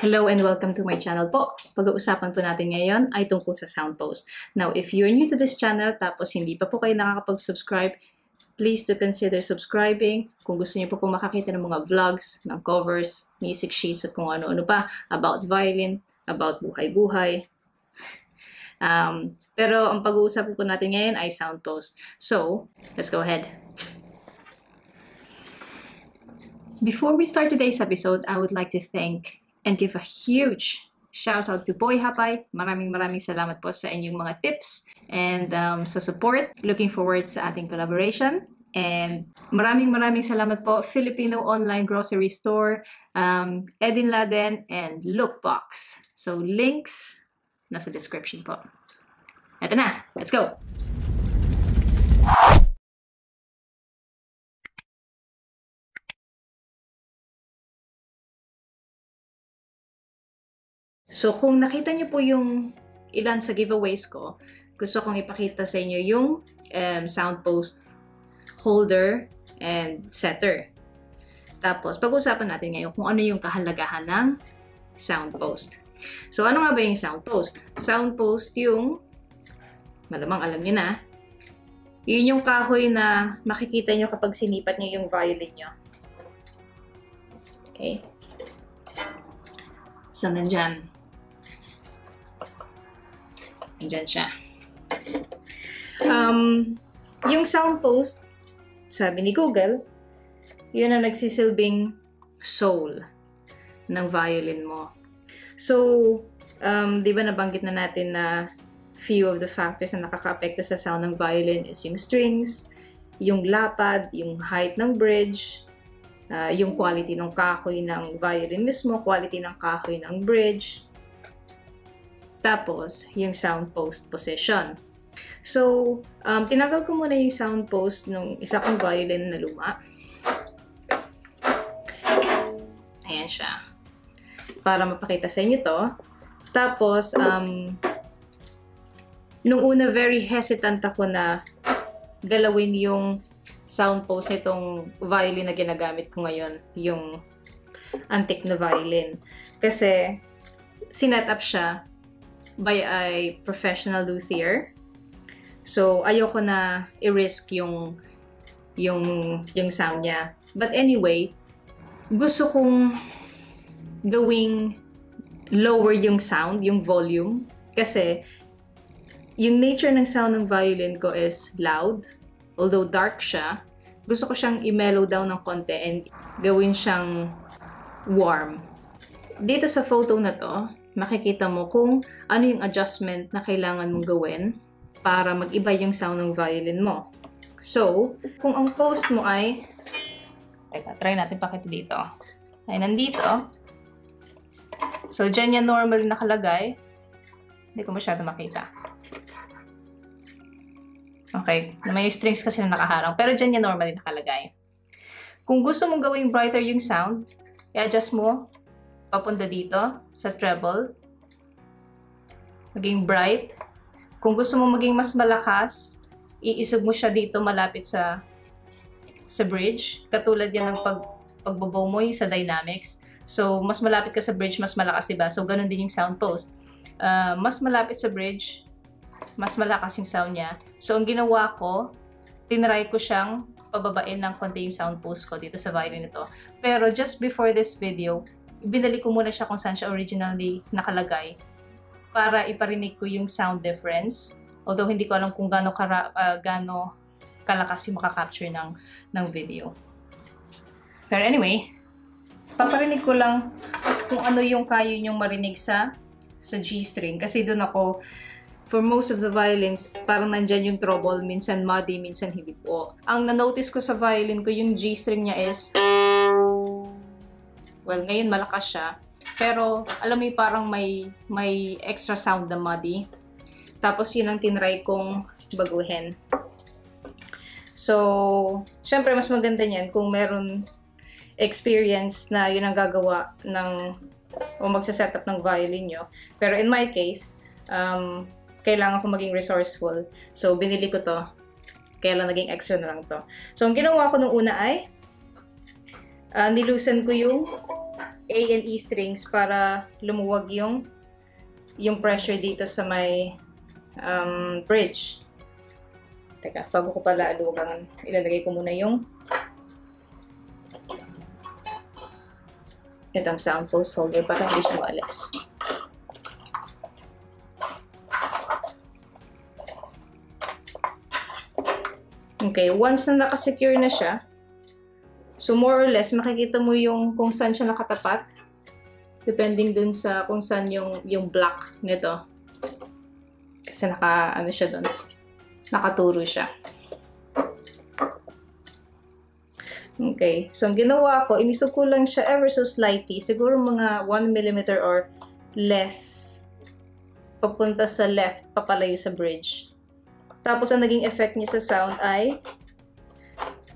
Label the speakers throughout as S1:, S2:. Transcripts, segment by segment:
S1: Hello and welcome to my channel po. Pag-uusapan po natin ngayon ay tungkol sa Soundpost. Now, if you're new to this channel tapos hindi pa po kayo nakakapag-subscribe, please to consider subscribing. Kung gusto niyo po po makakita ng mga vlogs, ng covers, music sheets at kung ano-ano pa about violin, about buhay-buhay. Um, pero ang pag-uusapan po natin ngayon ay Soundpost. So, let's go ahead. Before we start today's episode, I would like to thank and give a huge shout out to Boy Hapay. Maraming maraming salamat po sa inyong mga tips and um, sa support. Looking forward sa ating collaboration. And maraming maraming salamat po Filipino Online Grocery Store, um, Edin Laden, and Lookbox. So links nasa description po. Eto na, let's go! So, kung nakita niyo po yung ilan sa giveaways ko, gusto kong ipakita sa inyo yung um, sound post holder and setter. Tapos, pag-usapan natin ngayon kung ano yung kahalagahan ng sound post. So, ano nga ba yung sound post? Sound post yung, malamang alam niyo na, yun yung kahoy na makikita nyo kapag sinipat nyo yung violin nyo. Okay? So, nandyan. Nandyan siya. Um, yung sound post, sabi ni Google, yun ang nagsisilbing soul ng violin mo. So, um, di ba nabanggit na natin na few of the factors na nakaka-apekto sa sound ng violin is yung strings, yung lapad, yung height ng bridge, uh, yung quality ng kahoy ng violin mismo, quality ng kahoy ng bridge, tapos, yung sound post position. So, um, tinagal ko muna yung sound post ng isa kong violin na luma. Ayan siya. Para mapakita sa inyo to. Tapos, um, nung una very hesitant ako na galawin yung sound post nitong violin na ginagamit ko ngayon. Yung antique na violin. Kasi, sinet up siya by a professional luthier. So, ayoko na i-risk yung, yung, yung sound niya. But anyway, gusto kong gawing lower yung sound, yung volume. Kasi, yung nature ng sound ng violin ko is loud. Although dark siya, gusto ko siyang i-mellow down ng konti and gawin siyang warm. Dito sa photo na to, makikita mo kung ano yung adjustment na kailangan mong gawin para mag-iba yung sound ng violin mo. So, kung ang post mo ay, teka, try natin pakita dito. Ay, nandito. So, dyan yan normal nakalagay. Hindi ko masyado makita. Okay, may strings kasi na nakaharang. Pero dyan yan normally nakalagay. Kung gusto mong gawing brighter yung sound, i-adjust mo papunta dito sa treble. Maging bright. Kung gusto mo maging mas malakas, iisog mo siya dito malapit sa sa bridge. Katulad yan ng pag, pagbobow mo yung sa dynamics. So, mas malapit ka sa bridge, mas malakas, diba? So, ganun din yung sound post. Uh, mas malapit sa bridge, mas malakas yung sound niya. So, ang ginawa ko, tinry ko siyang pababain ng konti yung sound post ko dito sa violin nito. Pero just before this video, binalik ko muna siya kung saan siya originally nakalagay para iparinig ko yung sound difference. Although hindi ko alam kung gaano, kara, uh, gaano kalakas yung makakapture ng, ng video. Pero anyway, paparinig ko lang kung ano yung kayo nyong marinig sa sa G string. Kasi doon ako, for most of the violins, parang nandyan yung treble, minsan muddy, minsan hindi po. Ang na-notice ko sa violin ko, yung G string niya is Well, ngayon malakas siya. Pero, alam mo parang may, may extra sound na muddy. Tapos, yun ang tinry kong baguhin. So, syempre, mas maganda niyan kung meron experience na yun ang gagawa ng o magsa-setup ng violin nyo. Pero in my case, um, kailangan ko maging resourceful. So, binili ko to. Kaya lang naging extra na lang to. So, ang ginawa ko nung una ay, uh, nilusan ko yung A and E strings para lumuwag yung yung pressure dito sa may um, bridge. Teka, bago ko pala alugang, ilalagay ko muna yung itong sound post holder para hindi siya maalis. Okay, once na nakasecure na siya, so more or less, makikita mo yung kung saan siya nakatapat. Depending dun sa kung saan yung, yung block nito. Kasi naka, ano siya dun, nakaturo siya. Okay, so ang ginawa ko, inisog ko lang siya ever so slightly, siguro mga 1 mm or less papunta sa left, papalayo sa bridge. Tapos, ang naging effect niya sa sound ay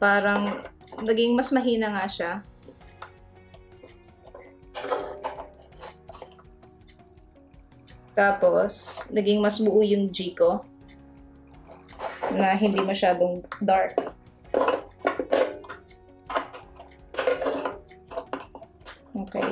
S1: parang naging mas mahina nga siya. Tapos, naging mas buo yung G ko na hindi masyadong dark. Okay.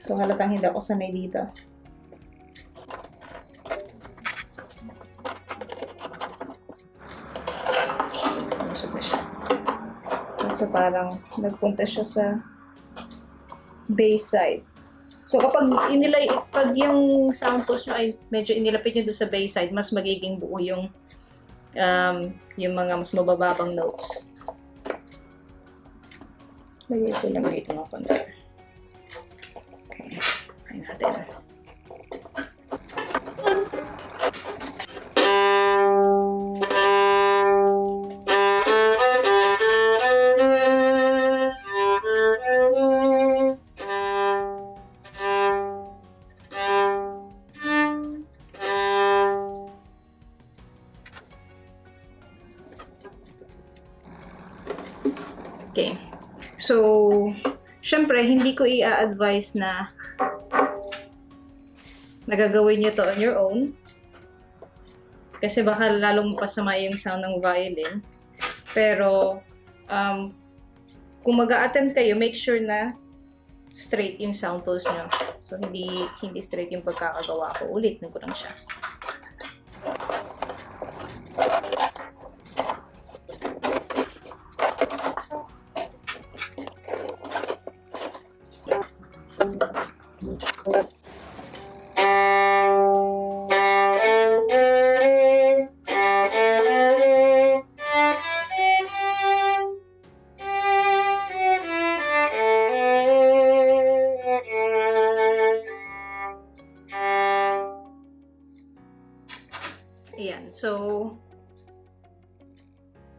S1: So, halatang hindi ako sanay dito. Busog na siya. So, parang nagpunta siya sa bass side. So, kapag inilay, pag yung pulse nyo ay medyo inilapit nyo doon sa bass side, mas magiging buo yung um, yung mga mas mabababang notes. Lagay ko lang dito mga konti. Okay. So, syempre, hindi ko i-advise na nagagawin nyo to on your own. Kasi baka lalong pasama yung sound ng violin. Pero, um, kung mag attend kayo, make sure na straight yung sound pulse nyo. So, hindi, hindi straight yung pagkakagawa ko. Ulitin ko lang siya. So,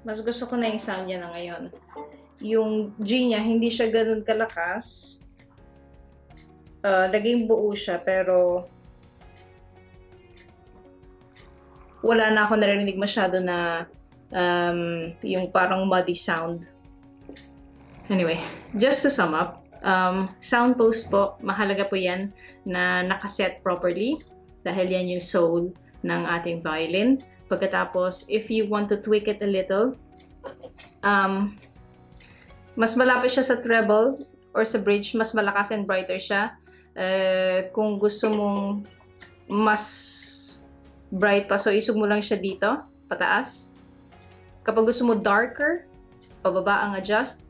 S1: mas gusto ko na yung sound niya na ngayon. Yung G niya, hindi siya ganun kalakas. Uh, naging buo siya, pero wala na ako narinig masyado na um, yung parang muddy sound. Anyway, just to sum up, um, sound post po, mahalaga po yan na nakaset properly dahil yan yung soul ng ating violin. Pagkatapos, if you want to tweak it a little, um, mas malapit siya sa treble or sa bridge, mas malakas and brighter siya. Uh, kung gusto mong mas bright pa, so isog mo lang siya dito, pataas. Kapag gusto mo darker, pababa ang adjust.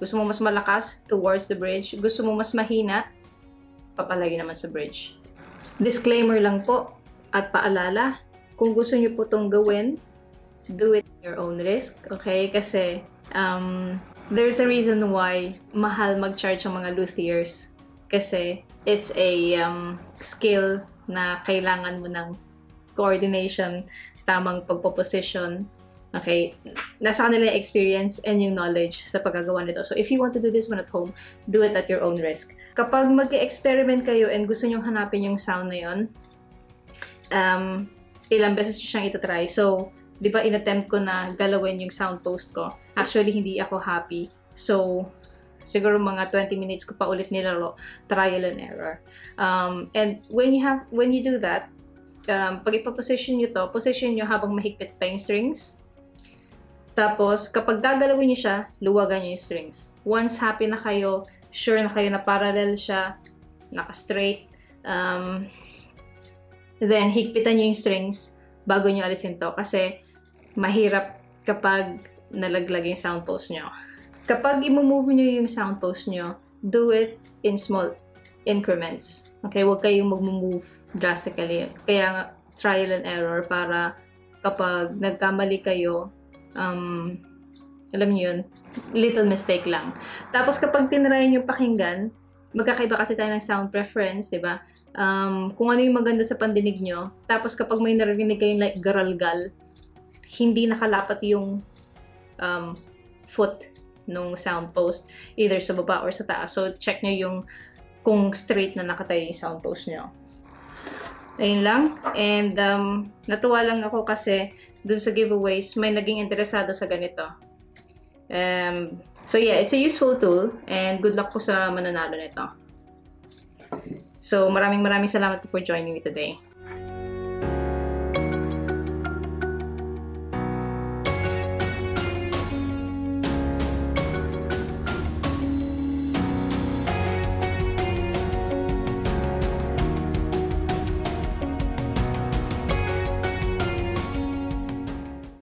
S1: Gusto mo mas malakas, towards the bridge. Gusto mo mas mahina, papalayo naman sa bridge. Disclaimer lang po, at paalala, kung gusto niyo po itong gawin, do it at your own risk, okay? Kasi um, there's a reason why mahal mag-charge ang mga luthiers. Kasi it's a um, skill na kailangan mo ng coordination, tamang pagpo-position, Okay? Nasa kanila yung experience and yung knowledge sa paggagawa nito. So, if you want to do this one at home, do it at your own risk. Kapag mag-experiment kayo and gusto nyong hanapin yung sound na yon, um, ilang beses nyo siyang itatry. So, di ba, inattempt ko na galawin yung sound post ko. Actually, hindi ako happy. So, siguro mga 20 minutes ko pa ulit nilaro, trial and error. Um, and when you have, when you do that, um, pag ipaposition nyo to, position nyo habang mahigpit pa yung strings. Tapos, kapag gagalawin nyo siya, luwagan nyo yung strings. Once happy na kayo, sure na kayo na parallel siya, naka-straight. Um, then, higpitan nyo yung strings bago nyo alisin to kasi mahirap kapag nalaglag yung sound post nyo. Kapag i-move nyo yung sound post nyo, do it in small increments. Okay, huwag kayong mag-move drastically. Kaya trial and error para kapag nagkamali kayo, um, alam niyo yun, little mistake lang. Tapos kapag tinry nyo pakinggan, magkakaiba kasi tayo ng sound preference, di ba? Um, kung ano yung maganda sa pandinig nyo, tapos kapag may narinig kayong like garalgal, hindi nakalapat yung um, foot nung sound post, either sa baba or sa taas. So, check nyo yung kung straight na nakatayo yung sound post nyo. Ayun lang. And um, natuwa lang ako kasi dun sa giveaways, may naging interesado sa ganito. Um, so yeah, it's a useful tool and good luck po sa mananalo nito. So maraming maraming salamat po for joining me today.